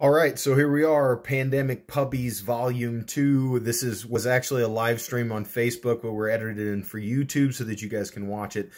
All right, so here we are, Pandemic Puppies Volume 2. This is was actually a live stream on Facebook, but we're edited in for YouTube so that you guys can watch it.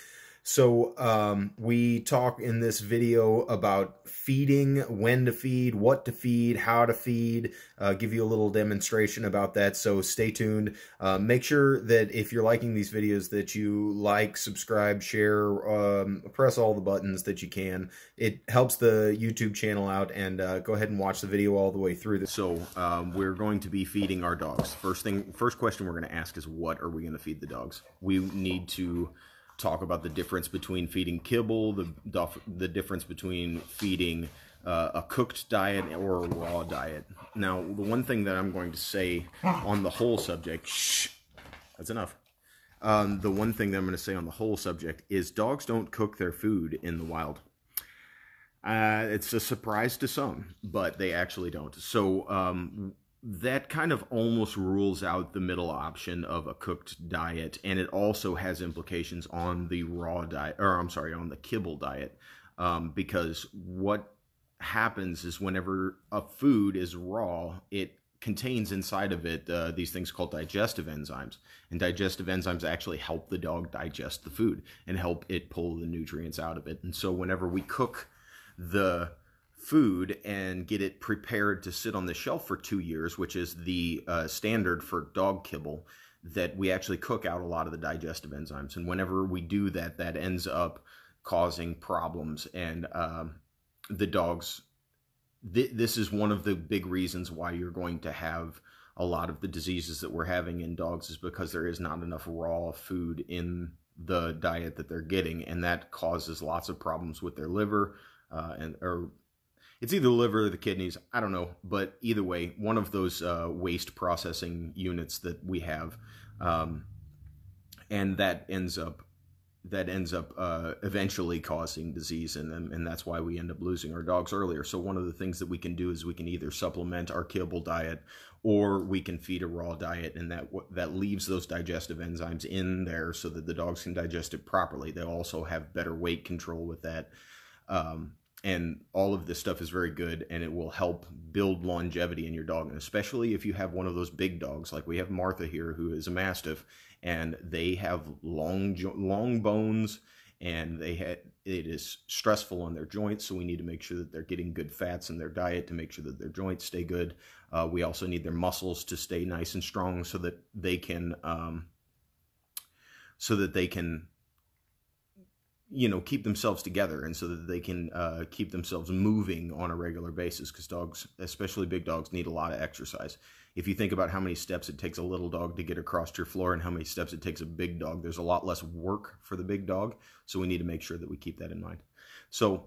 So um, we talk in this video about feeding, when to feed, what to feed, how to feed, uh, give you a little demonstration about that. So stay tuned. Uh, make sure that if you're liking these videos that you like, subscribe, share, um, press all the buttons that you can. It helps the YouTube channel out and uh, go ahead and watch the video all the way through. So um, we're going to be feeding our dogs. First thing, first question we're going to ask is what are we going to feed the dogs? We need to talk about the difference between feeding kibble, the the difference between feeding uh, a cooked diet or a raw diet. Now, the one thing that I'm going to say on the whole subject, shh, that's enough. Um, the one thing that I'm going to say on the whole subject is dogs don't cook their food in the wild. Uh, it's a surprise to some, but they actually don't. So um, that kind of almost rules out the middle option of a cooked diet and it also has implications on the raw diet or i'm sorry on the kibble diet um, because what happens is whenever a food is raw it contains inside of it uh, these things called digestive enzymes and digestive enzymes actually help the dog digest the food and help it pull the nutrients out of it. And so whenever we cook the food and get it prepared to sit on the shelf for two years, which is the uh, standard for dog kibble, that we actually cook out a lot of the digestive enzymes. And whenever we do that, that ends up causing problems. And um, the dogs, th- this is one of the big reasons why you're going to have a lot of the diseases that we're having in dogs is because there is not enough raw food in the diet that they're getting and that causes lots of problems with their liver uh, and or it's either the liver or the kidneys. I don't know, but either way, one of those uh, waste processing units that we have, um, and that ends up that ends up uh, eventually causing disease, and, and that's why we end up losing our dogs earlier. So one of the things that we can do is we can either supplement our kibble diet, or we can feed a raw diet, and that that leaves those digestive enzymes in there so that the dogs can digest it properly. They also have better weight control with that. Um, and all of this stuff is very good and it will help build longevity in your dog and especially if you have one of those big dogs. Like we have martha here who is a mastiff and they have long long bones and they had it is stressful on their joints so we need to make sure that they're getting good fats in their diet to make sure that their joints stay good. Uh, we also need their muscles to stay nice and strong so that they can um, so that they can you know keep themselves together and so that they can uh, keep themselves moving on a regular basis because dogs especially big dogs need a lot of exercise if you think about how many steps it takes a little dog to get across your floor and how many steps it takes a big dog there's a lot less work for the big dog so we need to make sure that we keep that in mind so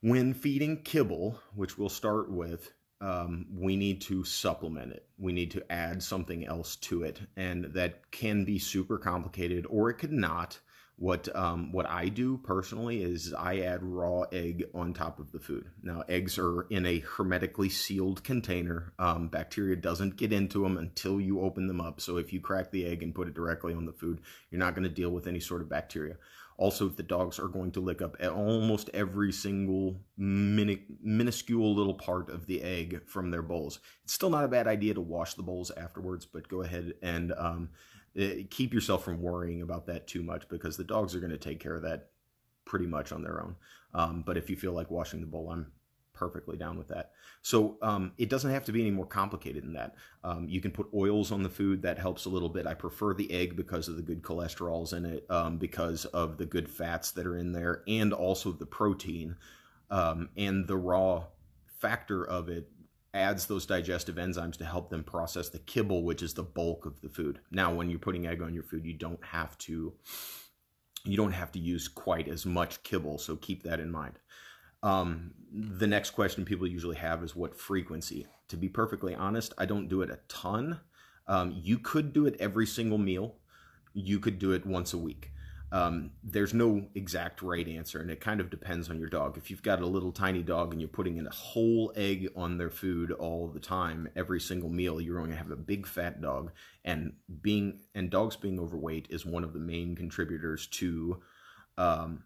when feeding kibble which we'll start with um, we need to supplement it. We need to add something else to it. And that can be super complicated or it could not. What um, what I do personally is I add raw egg on top of the food. Now eggs are in a hermetically sealed container. Um, bacteria doesn't get into them until you open them up. So if you crack the egg and put it directly on the food, you're not going to deal with any sort of bacteria. Also, if the dogs are going to lick up almost every single mini, minuscule little part of the egg from their bowls. It's still not a bad idea to wash the bowls afterwards, but go ahead and um, keep yourself from worrying about that too much because the dogs are going to take care of that pretty much on their own. Um, but if you feel like washing the bowl, I'm perfectly down with that. So um, it doesn't have to be any more complicated than that. Um, you can put oils on the food. That helps a little bit. I prefer the egg because of the good cholesterols in it, um, because of the good fats that are in there, and also the protein um, and the raw factor of it adds those digestive enzymes to help them process the kibble, which is the bulk of the food. Now, when you're putting egg on your food, you don't have to you don't have to use quite as much kibble, so keep that in mind. Um, the next question people usually have is what frequency. To be perfectly honest, I don't do it a ton. Um, you could do it every single meal. You could do it once a week. Um, there's no exact right answer, and it kind of depends on your dog. If you've got a little tiny dog and you're putting in a whole egg on their food all the time, every single meal, you're going to have a big fat dog. And being and dogs being overweight is one of the main contributors to um,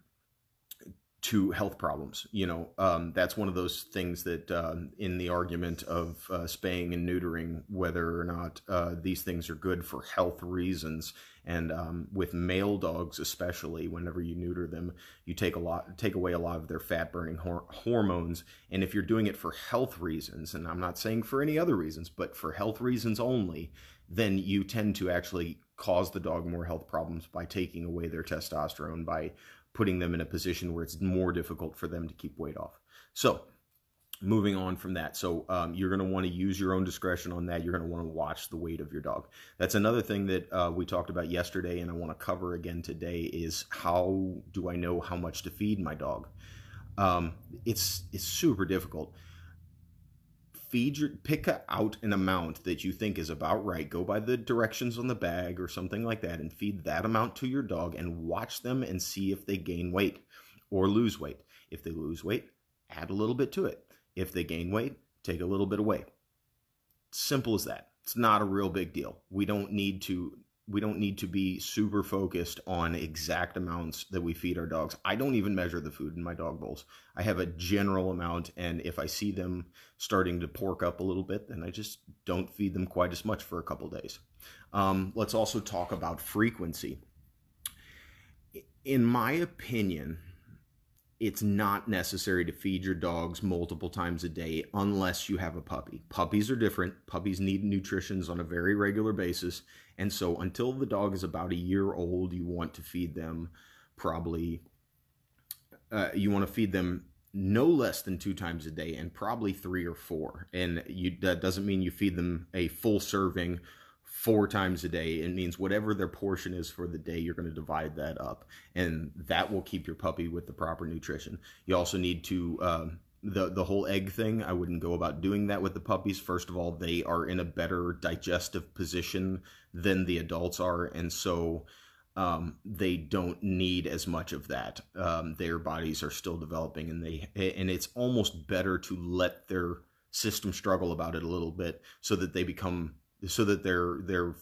to health problems. You know, um, that's one of those things that um, in the argument of uh, spaying and neutering, whether or not uh, these things are good for health reasons, and um, with male dogs especially, whenever you neuter them, you take a lot, take away a lot of their fat burning hor- hormones. And if you're doing it for health reasons, and I'm not saying for any other reasons, but for health reasons only, then you tend to actually cause the dog more health problems by taking away their testosterone by putting them in a position where it's more difficult for them to keep weight off. So, moving on from that. So, um, you're going to want to use your own discretion on that. You're going to want to watch the weight of your dog. That's another thing that uh, we talked about yesterday, and I want to cover again today is how do I know how much to feed my dog? Um, it's it's super difficult feed your pick out an amount that you think is about right. Go by the directions on the bag or something like that and feed that amount to your dog and watch them and see if they gain weight or lose weight. If they lose weight add a little bit to it. If they gain weight take a little bit away. Simple as that. It's not a real big deal. We don't need to we don't need to be super focused on exact amounts that we feed our dogs. I don't even measure the food in my dog bowls. I have a general amount, and if I see them starting to pork up a little bit, then I just don't feed them quite as much for a couple days. Um, let's also talk about frequency. In my opinion, it's not necessary to feed your dogs multiple times a day unless you have a puppy. Puppies are different. Puppies need nutritions on a very regular basis. And so until the dog is about a year old, you want to feed them probably, uh, you want to feed them no less than two times a day and probably three or four. And you, that doesn't mean you feed them a full serving four times a day. It means whatever their portion is for the day, you're going to divide that up, and that will keep your puppy with the proper nutrition. You also need to um, the the whole egg thing. I wouldn't go about doing that with the puppies. First of all, they are in a better digestive position than the adults are, and so. Um, they don't need as much of that. Um, their bodies are still developing, and they and it's almost better to let their system struggle about it a little bit so that they become so that their their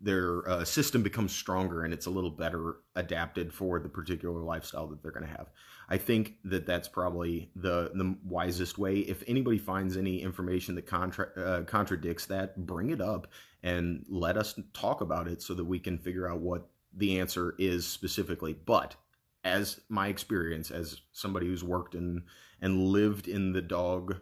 their uh, system becomes stronger and it's a little better adapted for the particular lifestyle that they're going to have. I think that that's probably the the wisest way. If anybody finds any information that contra- uh, contradicts that, bring it up and let us talk about it so that we can figure out what the answer is specifically. But as my experience as somebody who's worked in and lived in the dog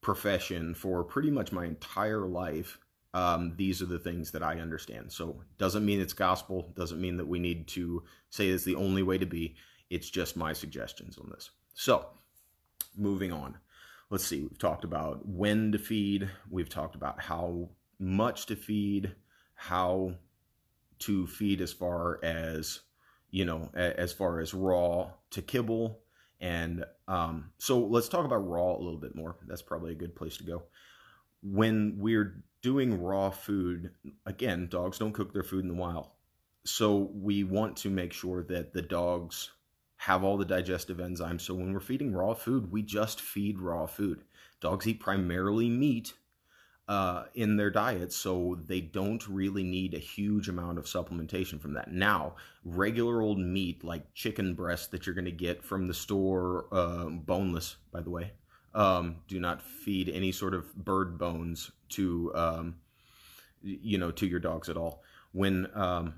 profession for pretty much my entire life um, these are the things that I understand. So doesn't mean it's gospel. Doesn't mean that we need to say it's the only way to be. It's just my suggestions on this. So moving on. Let's see. We've talked about when to feed. We've talked about how much to feed, how to feed as far as you know, as far as raw to kibble. And um, so let's talk about raw a little bit more. That's probably a good place to go. When we're doing raw food, again, dogs don't cook their food in the wild. So we want to make sure that the dogs have all the digestive enzymes. So when we're feeding raw food, we just feed raw food. Dogs eat primarily meat uh, in their diet, so they don't really need a huge amount of supplementation from that. Now, regular old meat like chicken breast that you're going to get from the store, uh, boneless, by the way, um, do not feed any sort of bird bones to um, you know to your dogs at all. When um,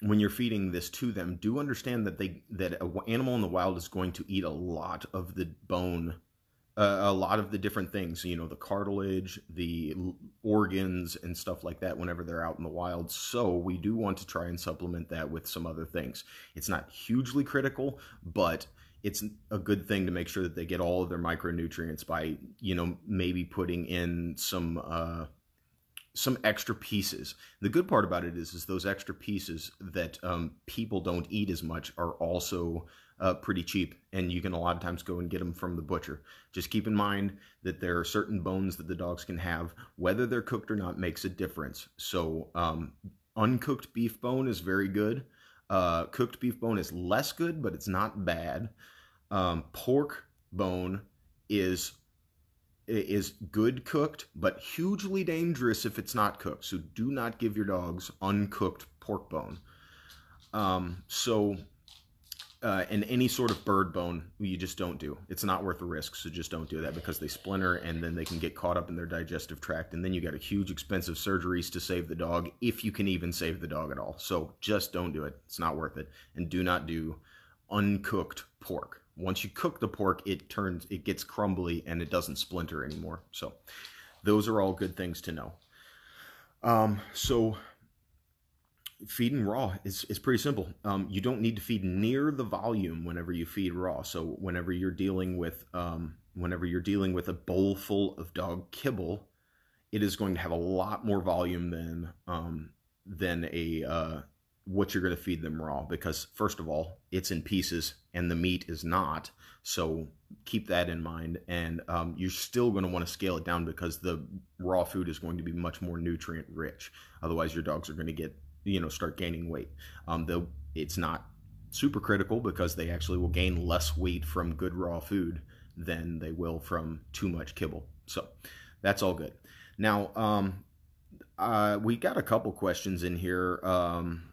when you're feeding this to them, do understand that they that an animal in the wild is going to eat a lot of the bone, uh, a lot of the different things. You know, the cartilage, the organs, and stuff like that. Whenever they're out in the wild, so we do want to try and supplement that with some other things. It's not hugely critical, but it's a good thing to make sure that they get all of their micronutrients by you know maybe putting in some uh, some extra pieces. The good part about it is is those extra pieces that um, people don't eat as much are also uh, pretty cheap, and you can a lot of times go and get them from the butcher. Just keep in mind that there are certain bones that the dogs can have, whether they're cooked or not makes a difference. So um, uncooked beef bone is very good. Uh, cooked beef bone is less good, but it's not bad um, pork bone is is good cooked, but hugely dangerous if it's not cooked. So do not give your dogs uncooked pork bone. Um, so uh, and any sort of bird bone you just don't do. It's not worth the risk so just don't do that because they splinter and then they can get caught up in their digestive tract and then you got a huge expensive surgeries to save the dog if you can even save the dog at all. So just don't do it. It's not worth it. And do not do uncooked pork once you cook the pork it turns it gets crumbly and it doesn't splinter anymore so those are all good things to know um, so feeding raw is, is pretty simple. Um, you don't need to feed near the volume whenever you feed raw. So whenever you're dealing with um, whenever you're dealing with a bowl full of dog kibble, it is going to have a lot more volume than um, than a uh, what you're going to feed them raw because first of all it's in pieces and the meat is not so keep that in mind and um, you're still going to want to scale it down because the raw food is going to be much more nutrient rich otherwise your dogs are going to get you know start gaining weight. Um, though it's not super critical because they actually will gain less weight from good raw food than they will from too much kibble. So that's all good. Now um, uh, we got a couple questions in here. Um,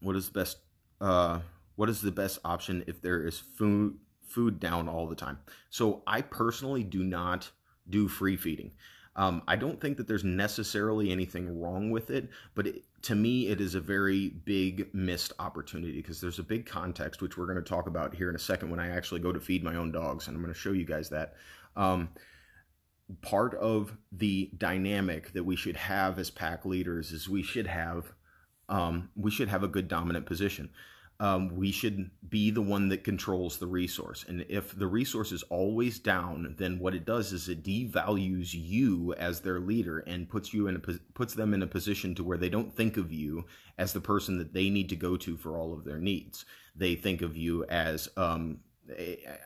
what is the best? Uh, what is the best option if there is food food down all the time? So I personally do not do free feeding. Um, I don't think that there's necessarily anything wrong with it, but it, to me, it is a very big missed opportunity because there's a big context, which we're going to talk about here in a second when I actually go to feed my own dogs, and I'm going to show you guys that. Um, part of the dynamic that we should have as pack leaders is we should have um, we should have a good dominant position um, we should be the one that controls the resource. And if the resource is always down, then what it does is it devalues you as their leader and puts you in a puts them in a position to where they don't think of you as the person that they need to go to for all of their needs. They think of you as um,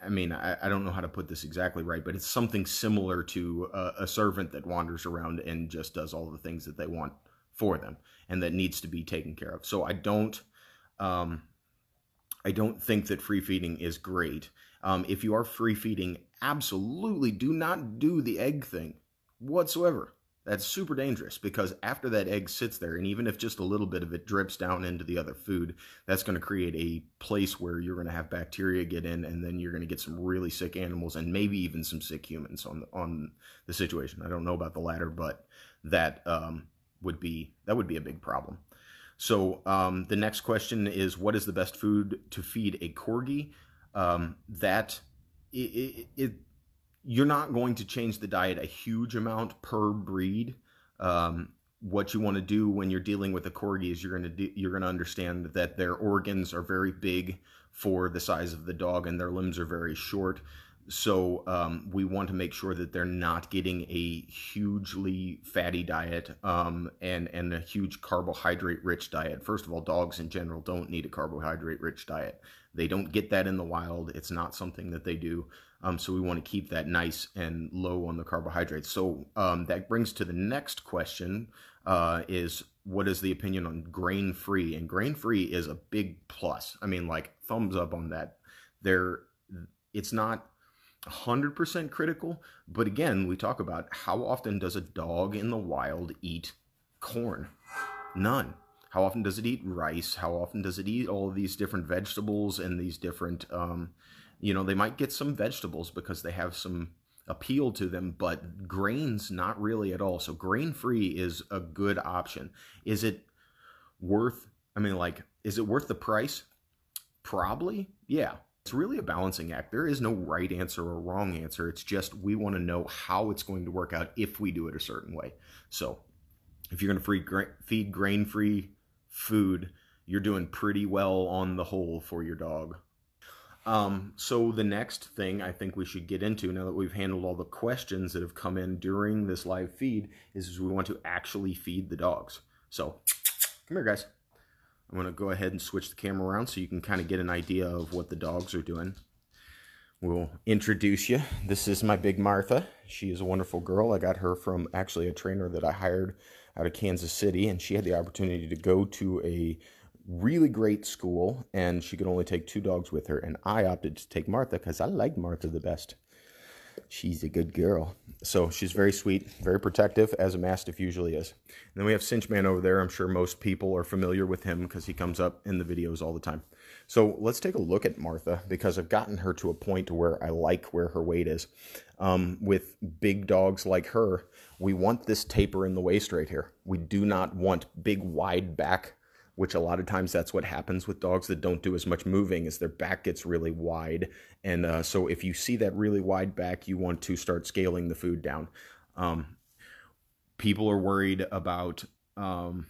I mean, I, don't know how to put this exactly right, but it's something similar to a servant that wanders around and just does all the things that they want for them and that needs to be taken care of. So I don't. Um, I don't think that free feeding is great. Um, if you are free feeding, absolutely do not do the egg thing whatsoever. That's super dangerous because after that egg sits there, and even if just a little bit of it drips down into the other food, that's going to create a place where you're going to have bacteria get in, and then you're going to get some really sick animals and maybe even some sick humans on the, on the situation. I don't know about the latter, but that um, would be that would be a big problem. So um, the next question is, what is the best food to feed a corgi? Um, that it, it, it, you're not going to change the diet a huge amount per breed. Um, what you want to do when you're dealing with a corgi is you're going to you're going to understand that their organs are very big for the size of the dog and their limbs are very short. So um, we want to make sure that they're not getting a hugely fatty diet um, and and a huge carbohydrate rich diet. First of all, dogs in general don't need a carbohydrate rich diet. They don't get that in the wild. It's not something that they do. Um, so we want to keep that nice and low on the carbohydrates. So um, that brings to the next question: uh, is what is the opinion on grain free? And grain free is a big plus. I mean, like thumbs up on that. There, it's not 100% critical, but again, we talk about how often does a dog in the wild eat corn? None. How often does it eat rice? How often does it eat all of these different vegetables and these different, um, you know, they might get some vegetables because they have some appeal to them, but grains not really at all. So grain free is a good option. Is it worth, I mean, like, is it worth the price? Probably, yeah. It's really a balancing act. There is no right answer or wrong answer. It's just we want to know how it's going to work out if we do it a certain way. So if you're going to feed grain free food, you're doing pretty well on the whole for your dog. Um, so the next thing I think we should get into now that we've handled all the questions that have come in during this live feed is, is we want to actually feed the dogs. So come here, guys. I'm going to go ahead and switch the camera around so you can kind of get an idea of what the dogs are doing. We'll introduce you. This is my big Martha. She is a wonderful girl. I got her from actually a trainer that I hired out of Kansas City, and she had the opportunity to go to a really great school, and she could only take two dogs with her, and I opted to take Martha because I like Martha the best. She's a good girl. So she's very sweet, very protective, as a Mastiff usually is. And then we have Cinchman over there. I'm sure most people are familiar with him because he comes up in the videos all the time. So let's take a look at Martha because I've gotten her to a point where I like where her weight is. Um, with big dogs like her, we want this taper in the waist right here. We do not want big wide back which a lot of times that's what happens with dogs that don't do as much moving is their back gets really wide. And uh, so if you see that really wide back you want to start scaling the food down. Um, people are worried about um,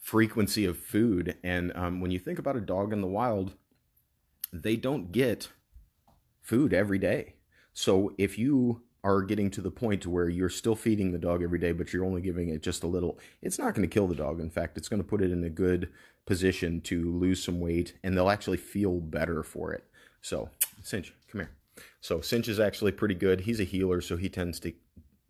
frequency of food. And um, when you think about a dog in the wild they don't get food every day. So if you are getting to the point where you're still feeding the dog every day, but you're only giving it just a little, it's not going to kill the dog. In fact, it's going to put it in a good position to lose some weight and they'll actually feel better for it. So, Cinch, come here. So, Cinch is actually pretty good. He's a heeler, so he tends to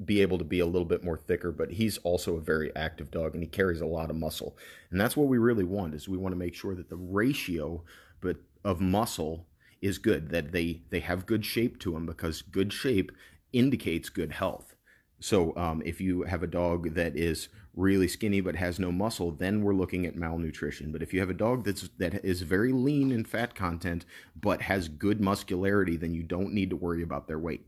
be able to be a little bit more thicker, but he's also a very active dog and he carries a lot of muscle. And that's what we really want is we want to make sure that the ratio but of muscle is good that they they have good shape to them because good shape indicates good health. So um, if you have a dog that is really skinny but has no muscle, then we're looking at malnutrition. But if you have a dog that's that is very lean in fat content but has good muscularity, then you don't need to worry about their weight.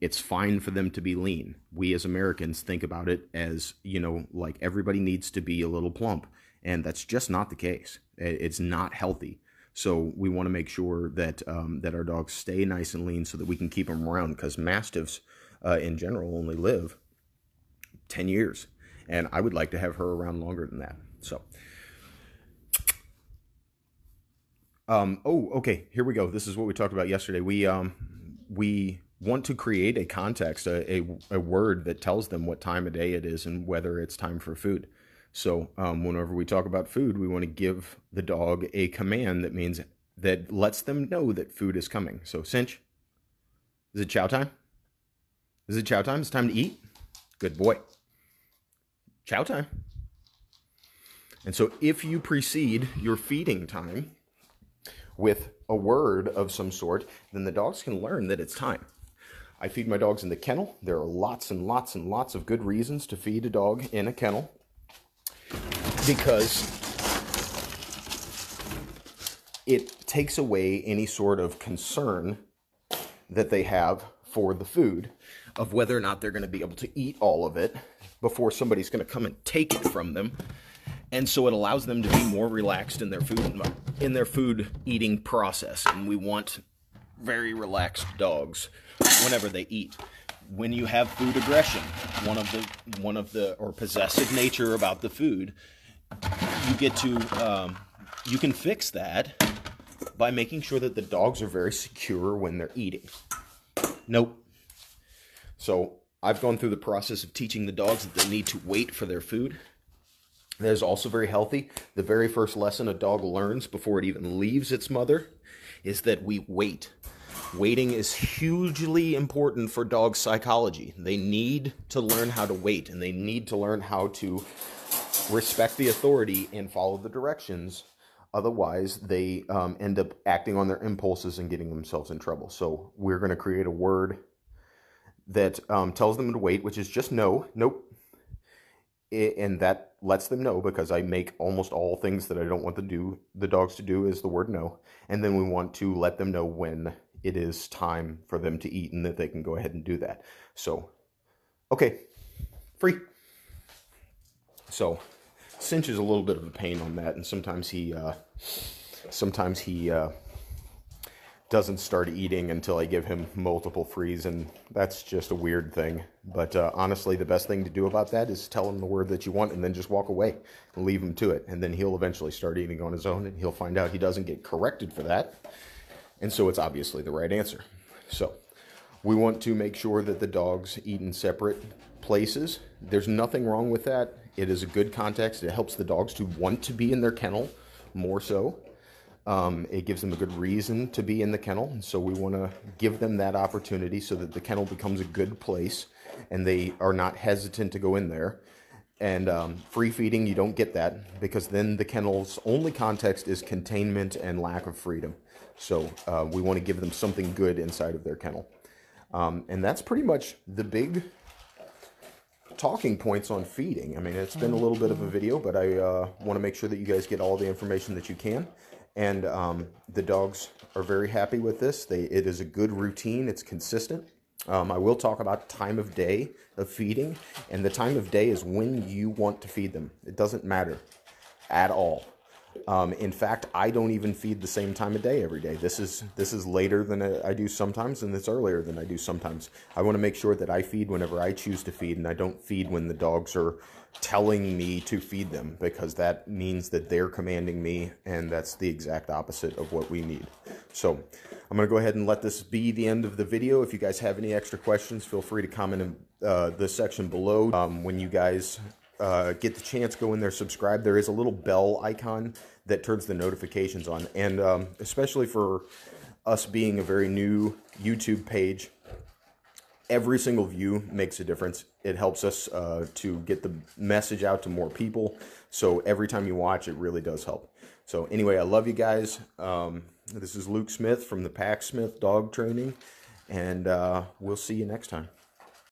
It's fine for them to be lean. We as Americans think about it as, you know, like everybody needs to be a little plump, and that's just not the case. It's not healthy. So we want to make sure that um, that our dogs stay nice and lean so that we can keep them around because mastiffs uh, in general only live 10 years and I would like to have her around longer than that. So um, oh, okay, here we go. This is what we talked about yesterday. We um, we want to create a context, a, a, a word that tells them what time of day it is and whether it's time for food. So um, whenever we talk about food, we want to give the dog a command that means that lets them know that food is coming. So cinch. Is it chow time? Is it chow time? It's time to eat. Good boy. Chow time. And so if you precede your feeding time with a word of some sort, then the dogs can learn that it's time. I feed my dogs in the kennel. There are lots and lots and lots of good reasons to feed a dog in a kennel because it takes away any sort of concern that they have for the food of whether or not they're going to be able to eat all of it before somebody's going to come and take it from them. And so it allows them to be more relaxed in their food in their food eating process. And we want very relaxed dogs whenever they eat. When you have food aggression one of the one of the or possessive nature about the food you get to um, you can fix that by making sure that the dogs are very secure when they're eating. Nope. So I've gone through the process of teaching the dogs that they need to wait for their food. That is also very healthy. The very first lesson a dog learns before it even leaves its mother is that we wait. Waiting is hugely important for dog psychology. They need to learn how to wait and they need to learn how to respect the authority and follow the directions. Otherwise, they um, end up acting on their impulses and getting themselves in trouble. So we're going to create a word that um, tells them to wait, which is just no, nope. And that lets them know because I make almost all things that I don't want to do the dogs to do is the word no. And then we want to let them know when it is time for them to eat and that they can go ahead and do that. So, okay, free. So Cinch is a little bit of a pain on that, and sometimes he uh, sometimes he uh, doesn't start eating until I give him multiple frees, and that's just a weird thing. But uh, honestly, the best thing to do about that is tell him the word that you want, and then just walk away and leave him to it, and then he'll eventually start eating on his own, and he'll find out he doesn't get corrected for that, and so it's obviously the right answer. So we want to make sure that the dogs eat in separate places. There's nothing wrong with that. It is a good context. It helps the dogs to want to be in their kennel more so. Um, it gives them a good reason to be in the kennel. And so we want to give them that opportunity so that the kennel becomes a good place and they are not hesitant to go in there. And um, free feeding, you don't get that because then the kennel's only context is containment and lack of freedom. So uh, we want to give them something good inside of their kennel. Um, and that's pretty much the big talking points on feeding. I mean, it's been a little bit of a video, but I uh, want to make sure that you guys get all the information that you can. And um, the dogs are very happy with this. They It is a good routine. It's consistent. Um, I will talk about time of day of feeding. And the time of day is when you want to feed them. It doesn't matter at all. Um, in fact, I don't even feed the same time of day every day. This is this is later than I do sometimes, and it's earlier than I do sometimes. I want to make sure that I feed whenever I choose to feed, and I don't feed when the dogs are telling me to feed them because that means that they're commanding me, and that's the exact opposite of what we need. So I'm going to go ahead and let this be the end of the video. If you guys have any extra questions, feel free to comment in uh, the section below. Um, when you guys uh, get the chance, go in there, subscribe. There is a little bell icon that turns the notifications on. And um, especially for us being a very new YouTube page, every single view makes a difference. It helps us uh, to get the message out to more people. So every time you watch, it really does help. So anyway, I love you guys. Um, this is Luke Smith from the PackSmith Dog Training, and uh, we'll see you next time.